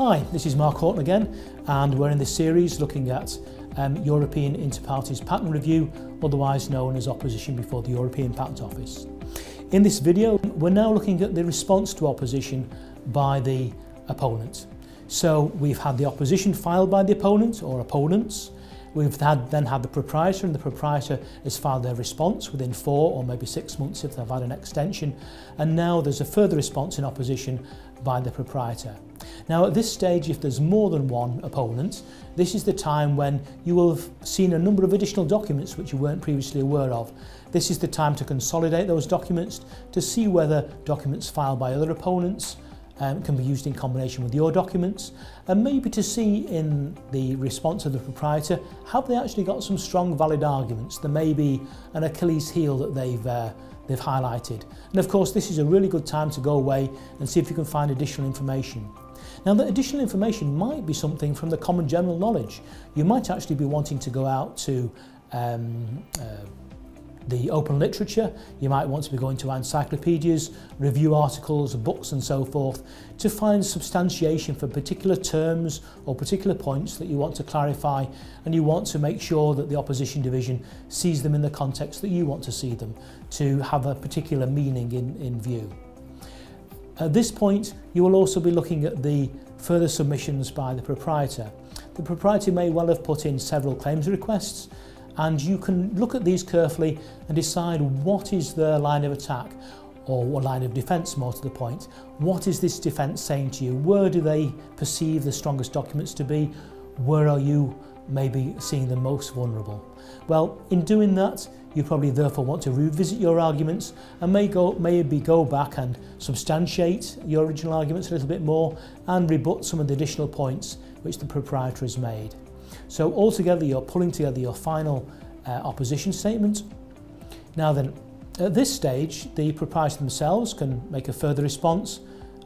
Hi, this is Mark Horton again, and we're in this series looking at um, European Inter-Parties Patent Review, otherwise known as opposition before the European Patent Office. In this video, we're now looking at the response to opposition by the opponent. So we've had the opposition filed by the opponent or opponents, We've had, then had the proprietor and the proprietor has filed their response within four or maybe six months if they've had an extension and now there's a further response in opposition by the proprietor. Now at this stage, if there's more than one opponent, this is the time when you will have seen a number of additional documents which you weren't previously aware of. This is the time to consolidate those documents to see whether documents filed by other opponents um, can be used in combination with your documents and maybe to see in the response of the proprietor have they actually got some strong valid arguments there may be an Achilles heel that they've uh, they've highlighted. And of course this is a really good time to go away and see if you can find additional information. Now the additional information might be something from the common general knowledge. You might actually be wanting to go out to um, uh, the open literature. You might want to be going to encyclopedias, review articles, books and so forth to find substantiation for particular terms or particular points that you want to clarify and you want to make sure that the opposition division sees them in the context that you want to see them to have a particular meaning in, in view. At this point, you will also be looking at the further submissions by the proprietor. The proprietor may well have put in several claims requests and you can look at these carefully and decide what is their line of attack or a line of defence more to the point. What is this defence saying to you? Where do they perceive the strongest documents to be? Where are you maybe seeing the most vulnerable? Well, in doing that, you probably therefore want to revisit your arguments and may go, maybe go back and substantiate your original arguments a little bit more and rebut some of the additional points which the proprietor has made. So altogether you're pulling together your final uh, opposition statement. Now then, at this stage, the proprietors themselves can make a further response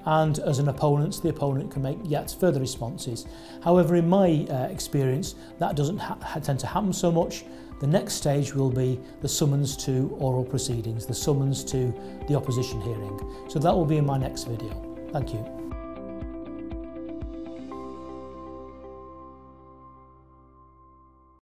and as an opponent, the opponent can make yet further responses. However, in my uh, experience, that doesn't tend to happen so much. The next stage will be the summons to oral proceedings, the summons to the opposition hearing. So that will be in my next video. Thank you.